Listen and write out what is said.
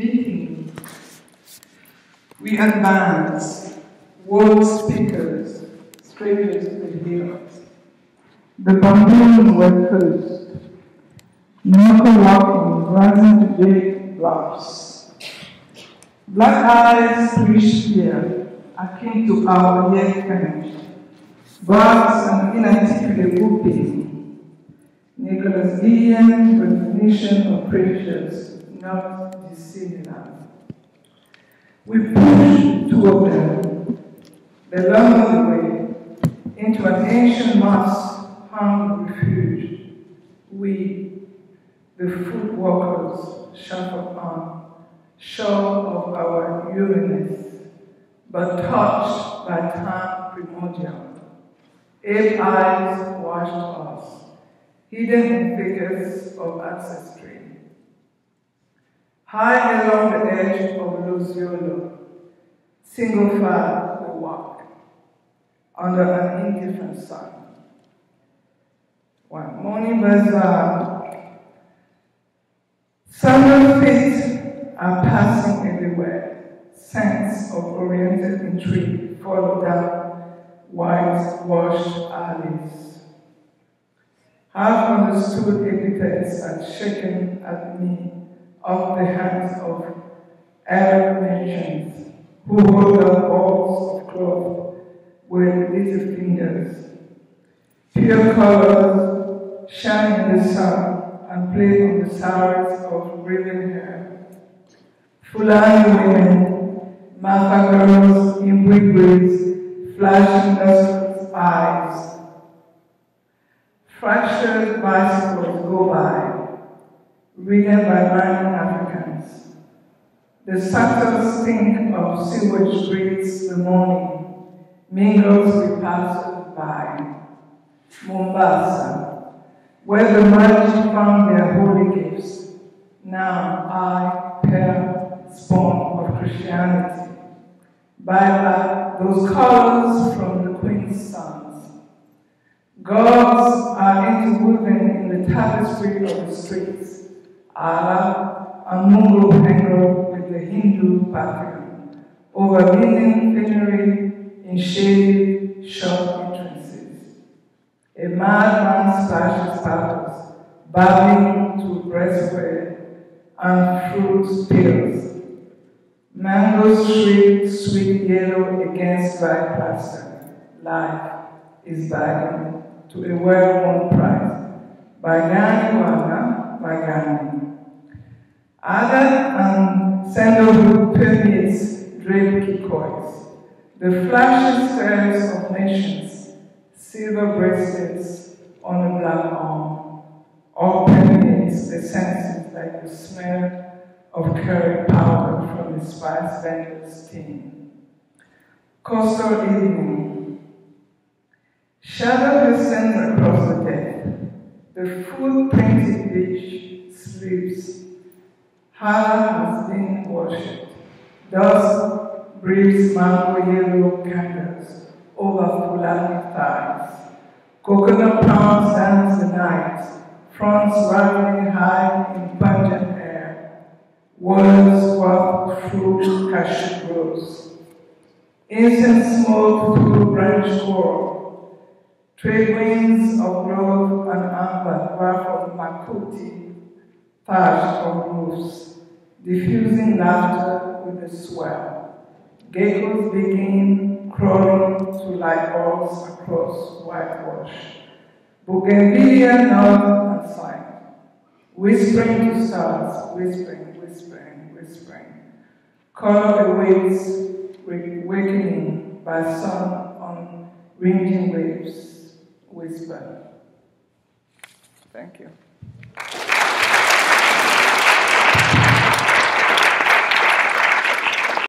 meeting, we advance, world speakers, strangers to the heroes. The bamboos were cursed, knuckle walking, rising to big bluffs. Black eyes, three here, akin to our yet finished. Brass and inarticulate whooping. Nicholas Guillen, recognition of not dissimilar. We push two of them, the long way, into an ancient moss hung refuge. We, the foot walkers, shuffle on, sure of our weariness, but touched by time primordial. Ape eyes washed us, hidden figures of ancestry. High along the edge of Loziolo, single file we walk, under an indifferent sun. One morning bazaar, summer feet are passing everywhere, scents of oriented intrigue follow down white-washed alleys. Half understood epithets are shaken at me of the hands of Arab nations who hold up balls of cloth with little fingers. Pure colors shine in the sun and play on the sides of raven hair. Fulani women, Mafa girls in wigwags, flashing eyes. Fractured bicycles go by, ridden by running Africans. The subtle stink of sewage greets the morning, mingles with passers-by. Mombasa, where the Magi found their holy gifts. Now I, pair, spawn of Christianity. By those colors from the Queen's sons. Gods are interwoven in the tapestry of the streets. Allah and Mungo Pengo with the Hindu pantheon, over million finery in shady shop entrances. A madman splashes paddles, babbling to breastwear and fruit spills. Mangoes shriek sweet yellow against dry plaster. Life is bargained to a well-worn price. By Gani Wanga, by Gani. Other um, and sandalwood permeates drape kikois. The flashing spheres of nations, silver bracelets on a black arm, all permeates the senses like the smell of curry powder from the spice vendor's tin. Coastal evening. Shadow descends across the deck. Has been worshipped. Thus breathes mango yellow candles over Fulani thighs. Coconut palm stands the night, fronts rattling high in pungent air. Words walk through cashew groves. Incense smoke through branch core. Trade winds of grove and amber ruffle Makuti, thatch of roofs, diffusing laughter with a swell. Geckos begin crawling to light balls across whitewash. Bougainvillea nod and sigh, whispering to stars, whispering, whispering, whispering. Color awaits wakening by sun on ringing waves whisper. Thank you.